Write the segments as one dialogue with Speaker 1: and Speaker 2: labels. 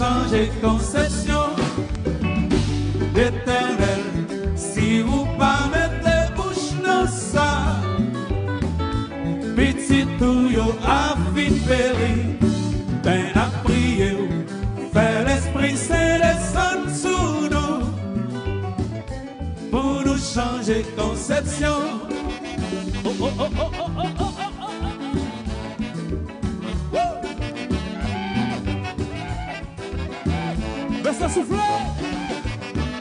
Speaker 1: changer conception d'éternel. Si vous pas mettez bouche dans ça, petit tout a fin péri, ben à prier, fais l'Esprit Saint descendre sur nous pour nous changer conception. Oh, oh, oh, oh, oh, Woo!
Speaker 2: Laisse souffler.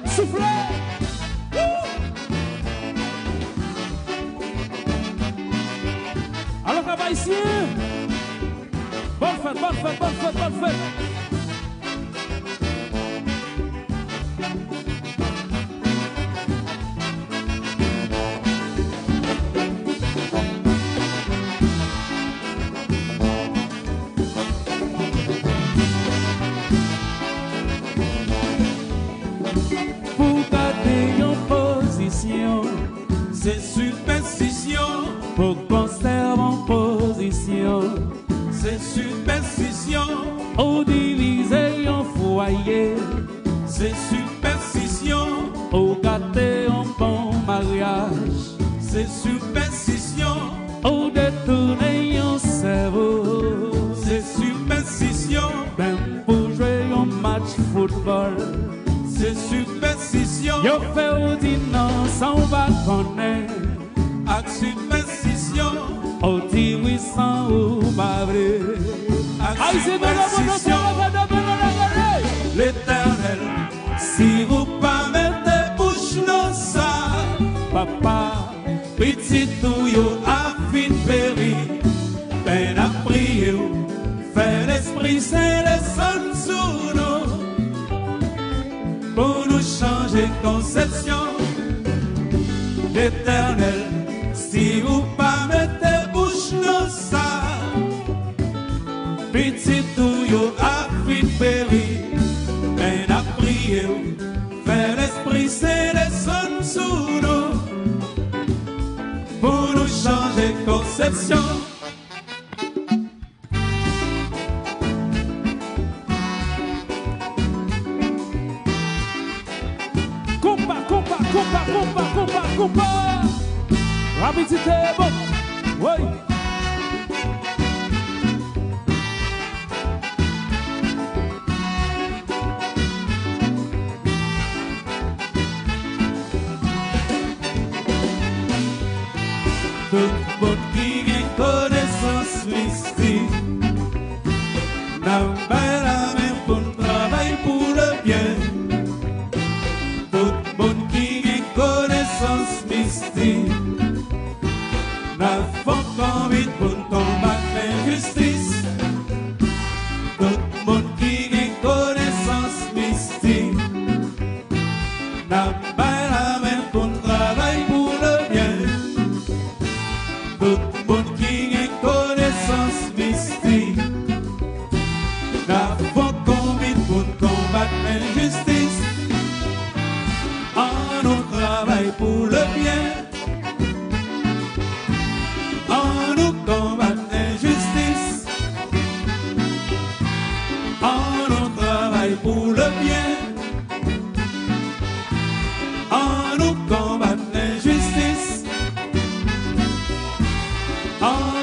Speaker 2: Souffler. Alors, travail ici. Bonne fête, bonne fête, bonne fête, bonne fête.
Speaker 1: C'est superstition. Pour conserver en position, c'est superstition. Au diviser en foyer, c'est superstition. Au gâter en bon mariage, c'est superstition. Au détourner en cerveau, c'est superstition. Même pour jouer un match football, se superstisyon Yo fe odinan san va konen Ak superstisyon Oti wisan ou mavre Ak superstisyon L'Eternel Si ou pa mette bouche nan sa Papa Piti tou yo avre pour nous changer conception l'éternel. Si vous pas mettez bouche dans ça, petit tout a péri, ben à prier, fait l'Esprit Saint descendre sur nous pour nous changer conception.
Speaker 2: Koupa, koupa, koupa. Rapidite, bon. Woy
Speaker 1: Tout pot ki gen konesans mistik Nan bayan Christi. Neuf und kom mit bunt om at med justis. Tot mot On nous combat l'injustice. On